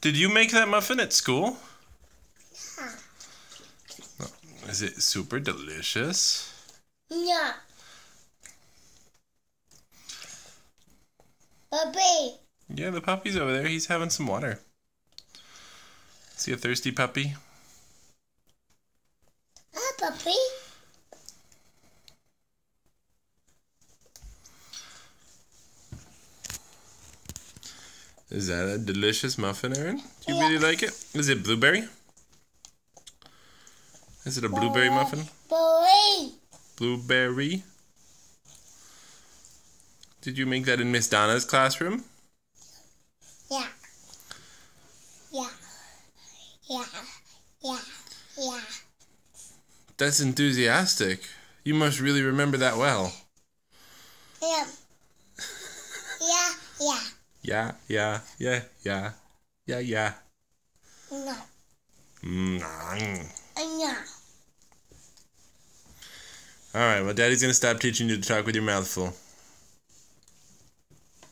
Did you make that muffin at school? Is it super delicious? Yeah. Puppy. Yeah, the puppy's over there. He's having some water. See a thirsty puppy? Hi, puppy. Is that a delicious muffin, Aeryn? Do you really like it? Is it blueberry? Is it a blueberry muffin? Boy. Blueberry? Did you make that in Miss Donna's classroom? Yeah. Yeah. Yeah. Yeah. Yeah. That's enthusiastic. You must really remember that well. Yeah. Yeah. Yeah. Yeah, yeah, yeah, yeah, yeah, yeah. No. Mm. No. All right, well, Daddy's gonna stop teaching you to talk with your mouth full.